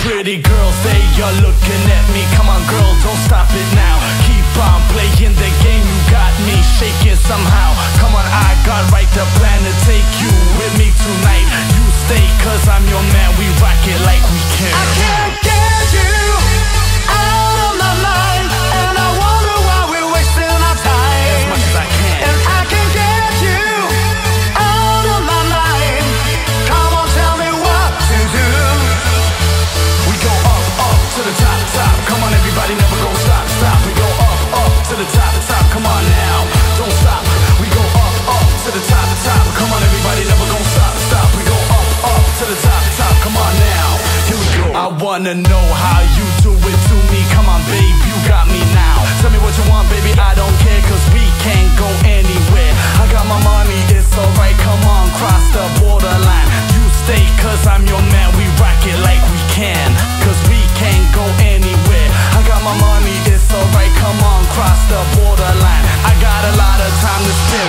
pretty girls, they are looking at me. Come on, girl, don't stop it now. Keep on playing the game, you got me shaking somehow. Come on, I got right the plan to take you with me tonight. You stay, cause I'm your man, we rock it like we can. Wanna know how you do it to me. Come on, babe, you got me now. Tell me what you want, baby. I don't care, cause we can't go anywhere. I got my money, it's alright. Come on, cross the borderline. You stay, cause I'm your man. We rock it like we can, cause we can't go anywhere. I got my money, it's alright. Come on, cross the borderline. I got a lot of time to spend.